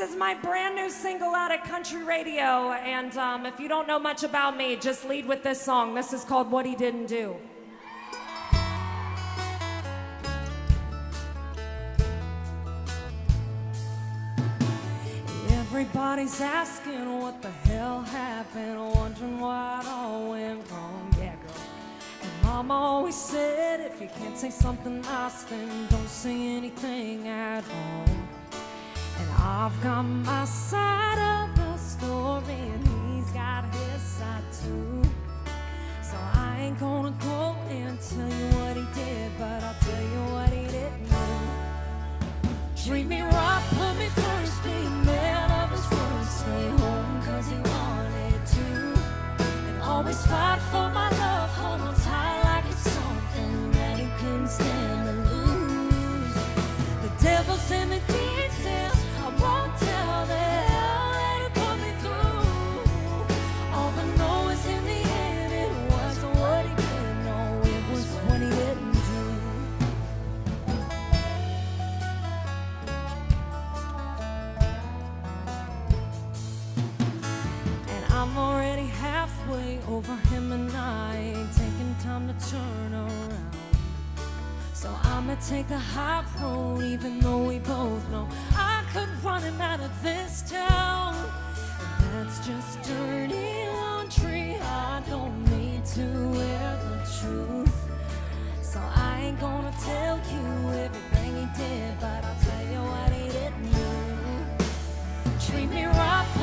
This is my brand new single out of country radio. And um, if you don't know much about me, just lead with this song. This is called What He Didn't Do. Everybody's asking what the hell happened, wondering why it all went wrong. Yeah, girl. And mama always said, if you can't say something nice, then don't say anything at all. And I've got my side of the story, and he's got his side too. So I ain't gonna go. over him and I ain't taking time to turn around. So I'ma take the high road, even though we both know I could run him out of this town. And that's just dirty laundry. I don't need to wear the truth. So I ain't gonna tell you everything he did, but I'll tell you what he didn't do. Treat me right.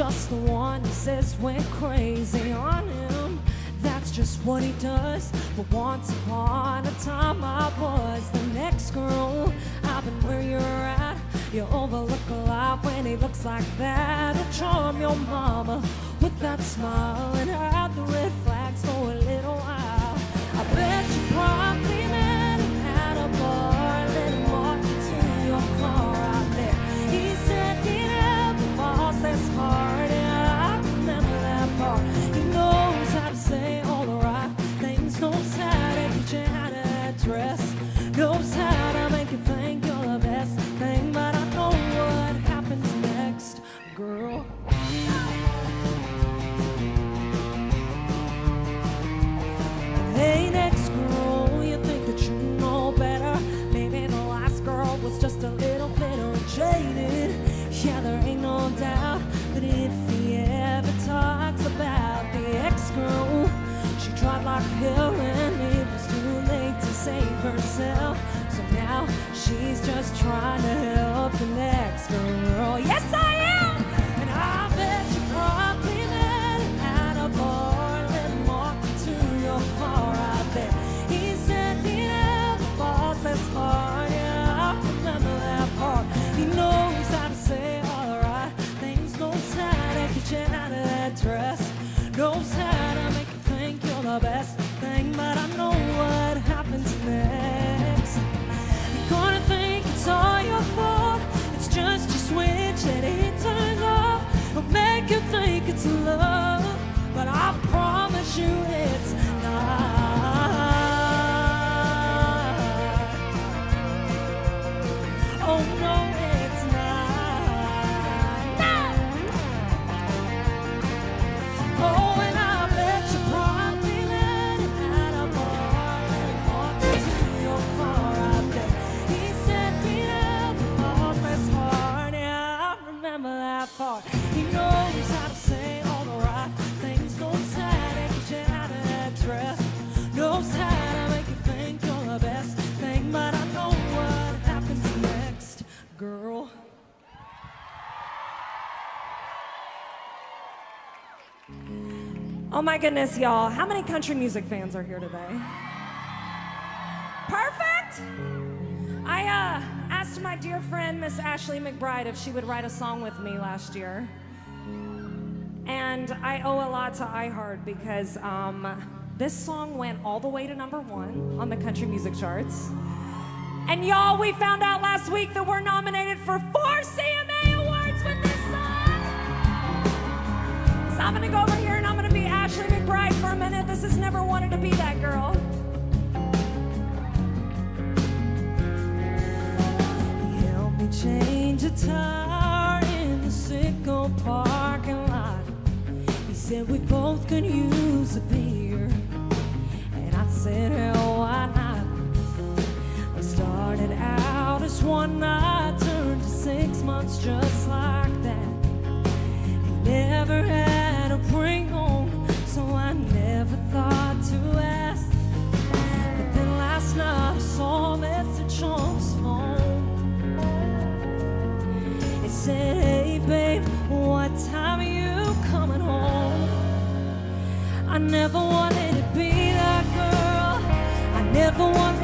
Just the one who says we're crazy on him. That's just what he does. But once upon a time, I was the next girl. I've been where you're at. You overlook a lot when he looks like that. He'll charm your mama with that smile and she's just trying to help the next girl. Yes, Oh my goodness, y'all. How many country music fans are here today? Perfect! I uh, asked my dear friend, Miss Ashley McBryde, if she would write a song with me last year. And I owe a lot to iHeart because um, this song went all the way to number one on the country music charts. And y'all, we found out last week that we're nominated for four CMA Awards with this song. So I'm gonna go over here Ashley McBryde for a minute. This has never wanted to be that girl. Help me change a tire in the Sicko parking lot. He said we both could use a beer. And I said, hell, why not? I started out as one night, turned to six months just like that. He never had It's not a song, it's a chunk song. It said, hey babe, what time are you coming home? I never wanted to be that girl. I never wanted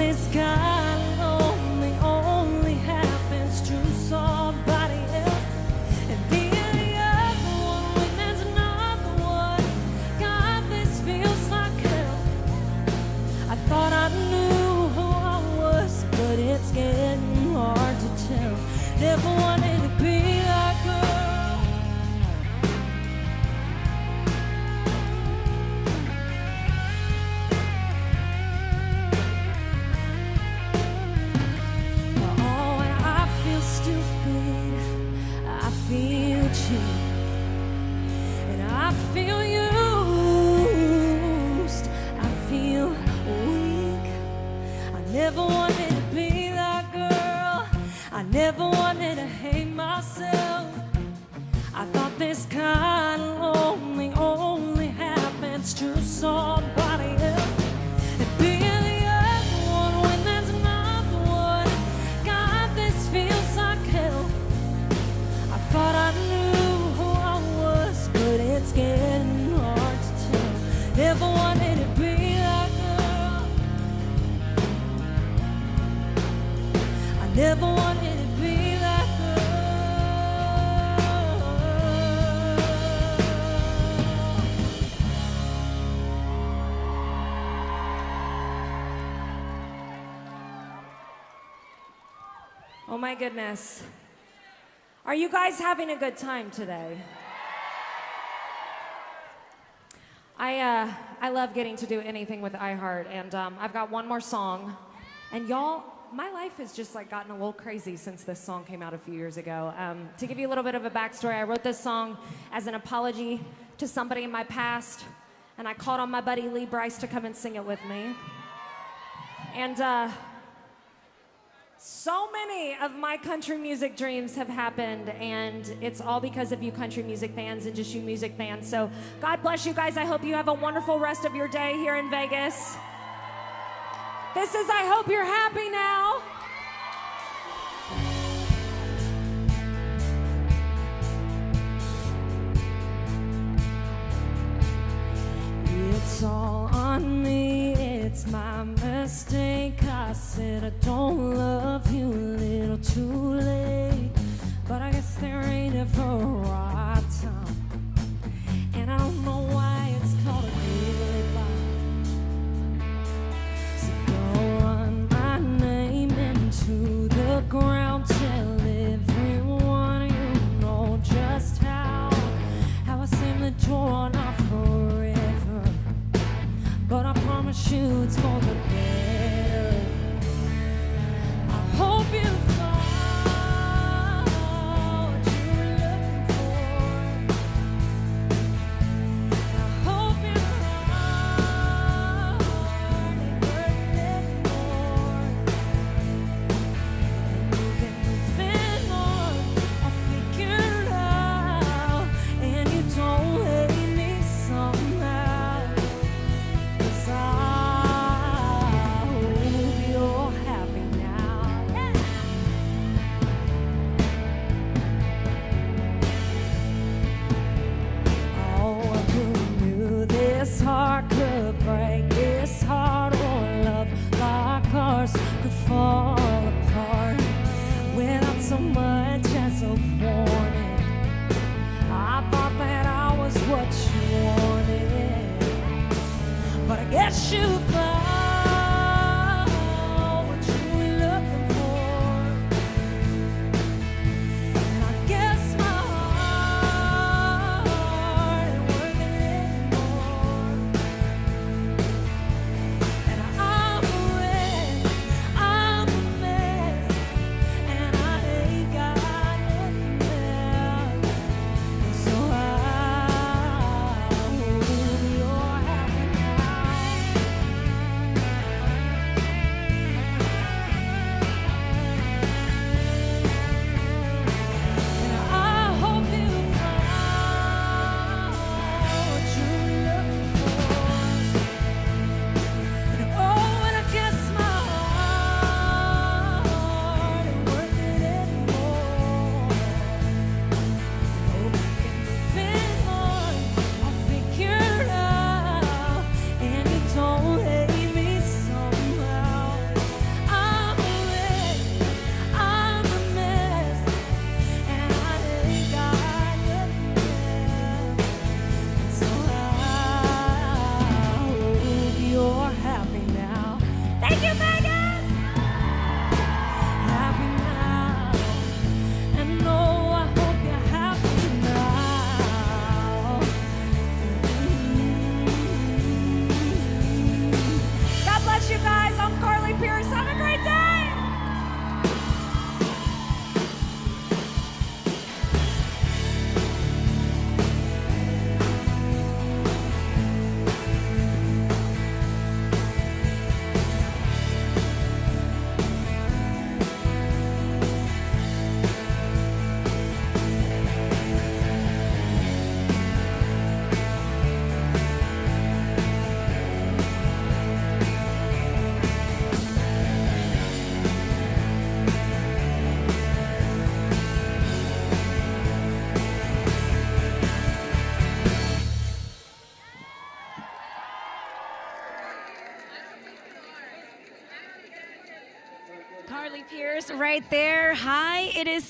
this kind only happens to somebody else. And the other one when there's another one. God, this feels like hell. I thought I knew who I was, but it's getting hard to tell. Never I feel used. Never wanted to be that girl. I never wanted to be that girl. Oh my goodness. Are you guys having a good time today? I, uh, I love getting to do anything with iHeart, and um, I've got one more song. And y'all, my life has just like gotten a little crazy since this song came out a few years ago. Um, to give you a little bit of a backstory, I wrote this song as an apology to somebody in my past, and I called on my buddy Lee Brice to come and sing it with me. And uh, so many of my country music dreams have happened, and it's all because of you country music fans and just you music fans. So, God bless you guys. I hope you have a wonderful rest of your day here in Vegas. This is I Hope You're Happy Now. I torn off forever. But I promise you it's for the better. I hope you right there. Hi, it is